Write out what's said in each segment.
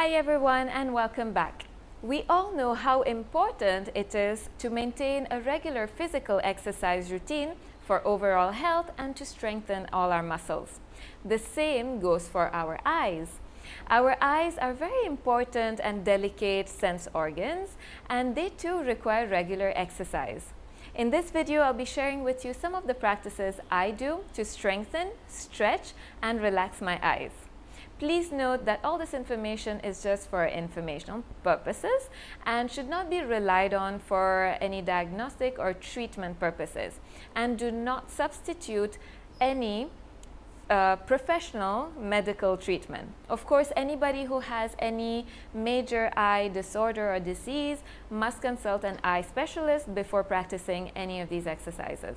Hi everyone and welcome back. We all know how important it is to maintain a regular physical exercise routine for overall health and to strengthen all our muscles. The same goes for our eyes. Our eyes are very important and delicate sense organs and they too require regular exercise. In this video, I'll be sharing with you some of the practices I do to strengthen, stretch and relax my eyes. Please note that all this information is just for informational purposes and should not be relied on for any diagnostic or treatment purposes and do not substitute any uh, professional medical treatment. Of course, anybody who has any major eye disorder or disease must consult an eye specialist before practicing any of these exercises.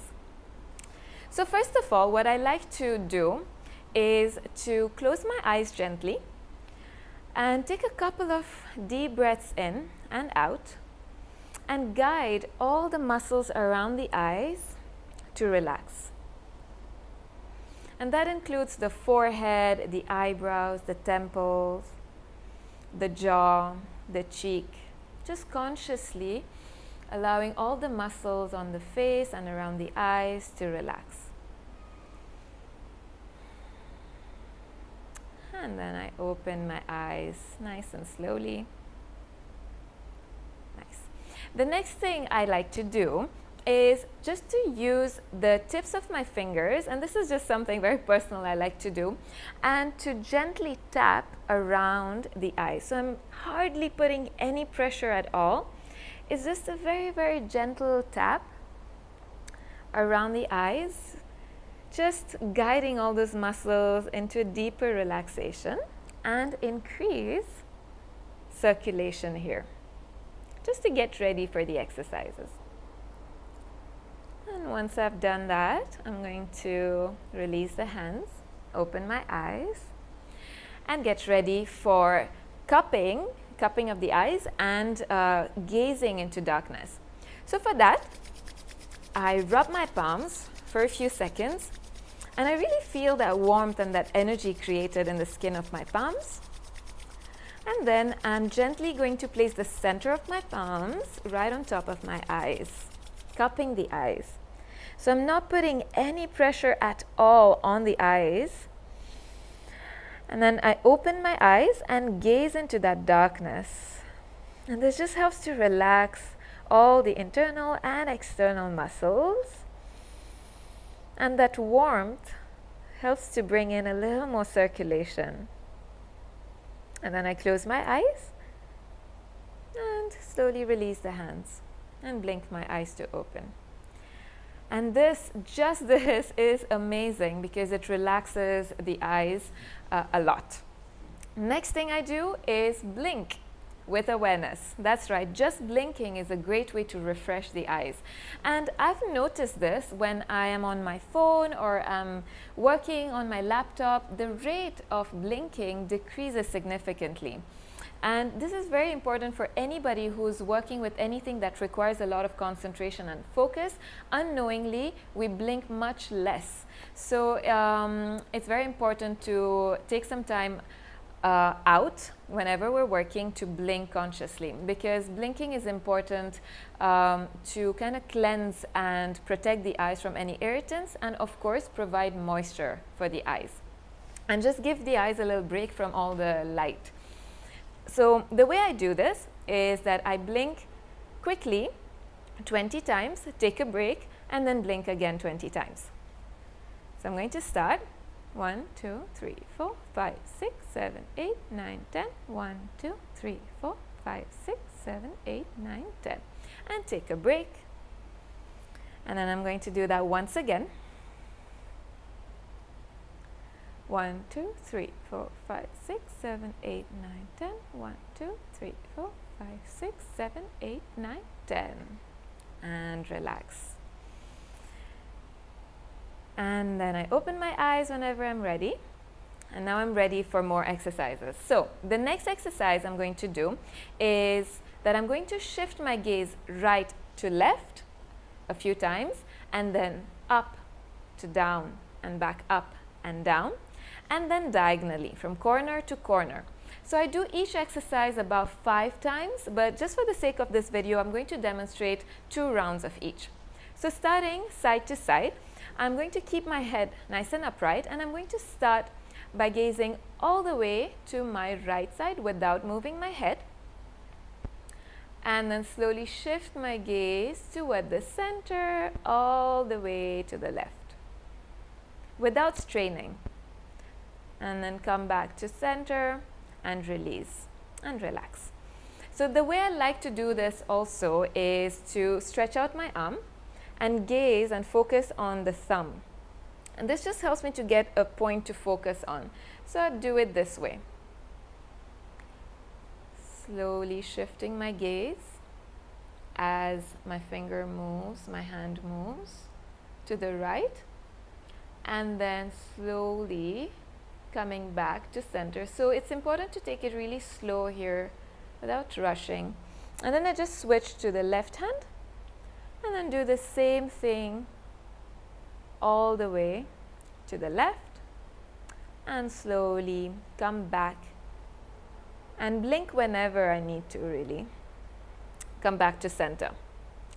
So first of all, what I like to do is to close my eyes gently and take a couple of deep breaths in and out and guide all the muscles around the eyes to relax. And that includes the forehead, the eyebrows, the temples, the jaw, the cheek. Just consciously allowing all the muscles on the face and around the eyes to relax. And then I open my eyes nice and slowly. Nice. The next thing I like to do is just to use the tips of my fingers, and this is just something very personal I like to do, and to gently tap around the eyes. So I'm hardly putting any pressure at all. It's just a very, very gentle tap around the eyes just guiding all those muscles into a deeper relaxation and increase circulation here just to get ready for the exercises. And once I've done that, I'm going to release the hands, open my eyes, and get ready for cupping, cupping of the eyes and uh, gazing into darkness. So for that, I rub my palms for a few seconds and I really feel that warmth and that energy created in the skin of my palms. And then I'm gently going to place the center of my palms right on top of my eyes, cupping the eyes. So I'm not putting any pressure at all on the eyes. And then I open my eyes and gaze into that darkness. And this just helps to relax all the internal and external muscles. And that warmth helps to bring in a little more circulation. And then I close my eyes and slowly release the hands and blink my eyes to open. And this, just this, is amazing because it relaxes the eyes uh, a lot. Next thing I do is blink with awareness. That's right, just blinking is a great way to refresh the eyes. And I've noticed this when I am on my phone or I'm working on my laptop, the rate of blinking decreases significantly. And this is very important for anybody who's working with anything that requires a lot of concentration and focus. Unknowingly, we blink much less. So um, it's very important to take some time uh, out whenever we're working to blink consciously because blinking is important um, to kind of cleanse and protect the eyes from any irritants and of course provide moisture for the eyes and just give the eyes a little break from all the light. So the way I do this is that I blink quickly 20 times, take a break and then blink again 20 times. So I'm going to start 1, 2, 3, 4, 5, 6, 7, 8, 9, 10. 1, 2, 3, 4, 5, 6, 7, 8, 9, 10. And take a break. And then I'm going to do that once again. 1, 2, 3, 4, 5, 6, 7, 8, 9, 10. 1, 2, 3, 4, 5, 6, 7, 8, 9, 10. And relax. And then I open my eyes whenever I'm ready. And now I'm ready for more exercises. So the next exercise I'm going to do is that I'm going to shift my gaze right to left a few times and then up to down and back up and down and then diagonally from corner to corner. So I do each exercise about five times, but just for the sake of this video, I'm going to demonstrate two rounds of each. So starting side to side, I'm going to keep my head nice and upright and I'm going to start by gazing all the way to my right side without moving my head. And then slowly shift my gaze toward the center all the way to the left without straining. And then come back to center and release and relax. So the way I like to do this also is to stretch out my arm and gaze and focus on the thumb. And this just helps me to get a point to focus on. So I do it this way. Slowly shifting my gaze as my finger moves, my hand moves to the right and then slowly coming back to center. So it's important to take it really slow here without rushing. And then I just switch to the left hand and then do the same thing all the way to the left and slowly come back and blink whenever I need to really. Come back to center.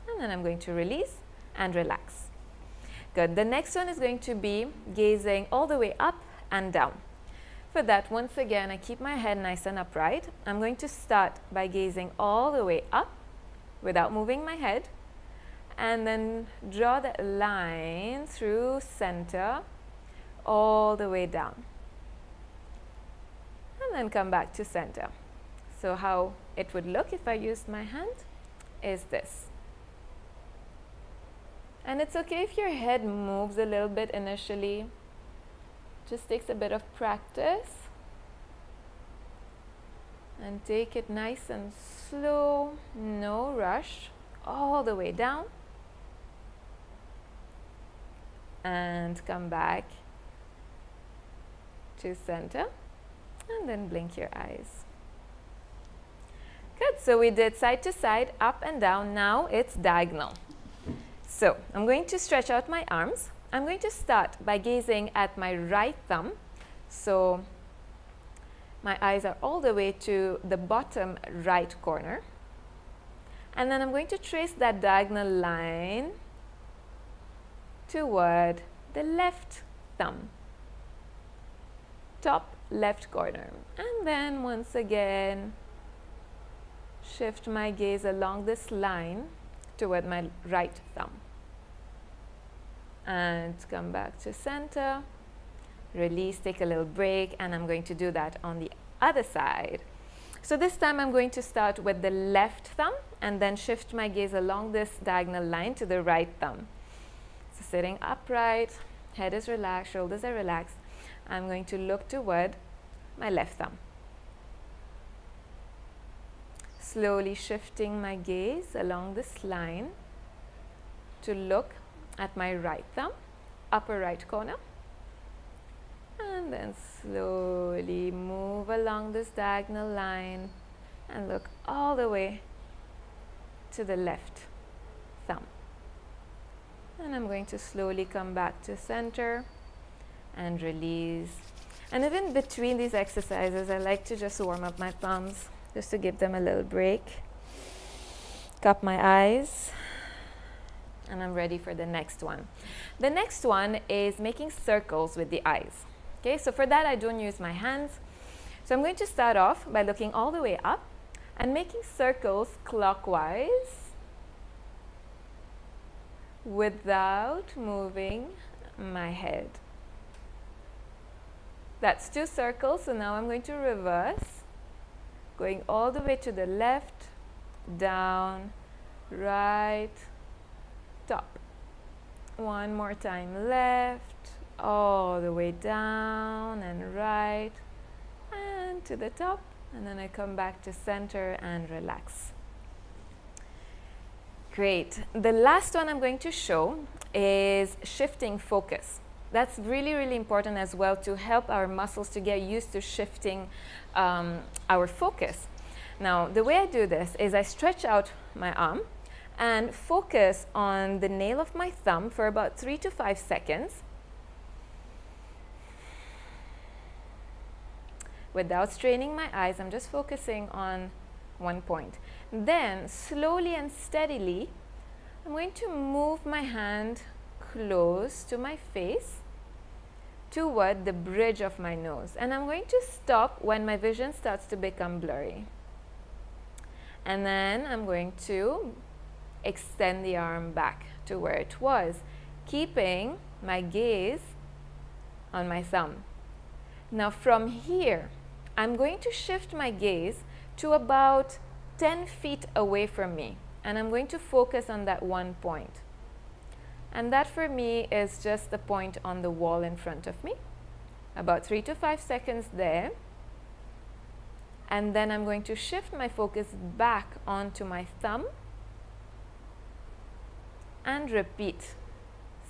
And then I'm going to release and relax. Good. The next one is going to be gazing all the way up and down. For that, once again, I keep my head nice and upright. I'm going to start by gazing all the way up without moving my head and then draw the line through center all the way down and then come back to center. So how it would look if I used my hand is this. And it's okay if your head moves a little bit initially just takes a bit of practice. And take it nice and slow, no rush, all the way down. And come back to center. And then blink your eyes. Good, so we did side to side, up and down. Now it's diagonal. So I'm going to stretch out my arms I'm going to start by gazing at my right thumb. So my eyes are all the way to the bottom right corner. And then I'm going to trace that diagonal line toward the left thumb, top left corner. And then once again, shift my gaze along this line toward my right thumb. And come back to center. Release take a little break and I'm going to do that on the other side. So this time I'm going to start with the left thumb and then shift my gaze along this diagonal line to the right thumb sitting upright head is relaxed shoulders are relaxed I'm going to look toward my left thumb slowly shifting my gaze along this line to look at my right thumb, upper right corner. And then slowly move along this diagonal line and look all the way to the left. And I'm going to slowly come back to center and release. And even between these exercises, I like to just warm up my palms just to give them a little break. Cup my eyes and I'm ready for the next one. The next one is making circles with the eyes. Okay, so for that I don't use my hands. So I'm going to start off by looking all the way up and making circles clockwise without moving my head. That's two circles, so now I'm going to reverse, going all the way to the left, down, right, top. One more time left, all the way down and right and to the top and then I come back to center and relax. Great. The last one I'm going to show is shifting focus. That's really, really important as well to help our muscles to get used to shifting um, our focus. Now, the way I do this is I stretch out my arm and focus on the nail of my thumb for about three to five seconds. without straining my eyes. I'm just focusing on one point. Then slowly and steadily, I'm going to move my hand close to my face toward the bridge of my nose and I'm going to stop when my vision starts to become blurry. And then I'm going to extend the arm back to where it was, keeping my gaze on my thumb. Now from here, I'm going to shift my gaze to about 10 feet away from me and I'm going to focus on that one point. And that for me is just the point on the wall in front of me. About three to five seconds there. And then I'm going to shift my focus back onto my thumb and repeat.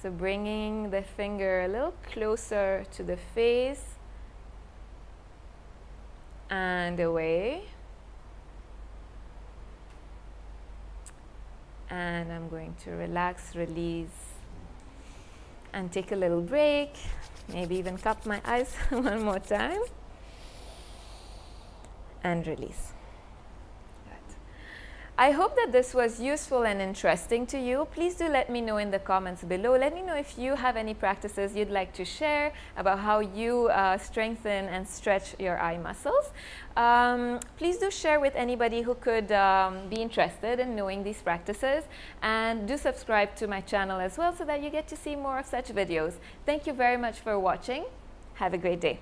So bringing the finger a little closer to the face and away. And I'm going to relax, release, and take a little break. Maybe even cup my eyes one more time and release. I hope that this was useful and interesting to you. Please do let me know in the comments below. Let me know if you have any practices you'd like to share about how you uh, strengthen and stretch your eye muscles. Um, please do share with anybody who could um, be interested in knowing these practices and do subscribe to my channel as well so that you get to see more of such videos. Thank you very much for watching. Have a great day.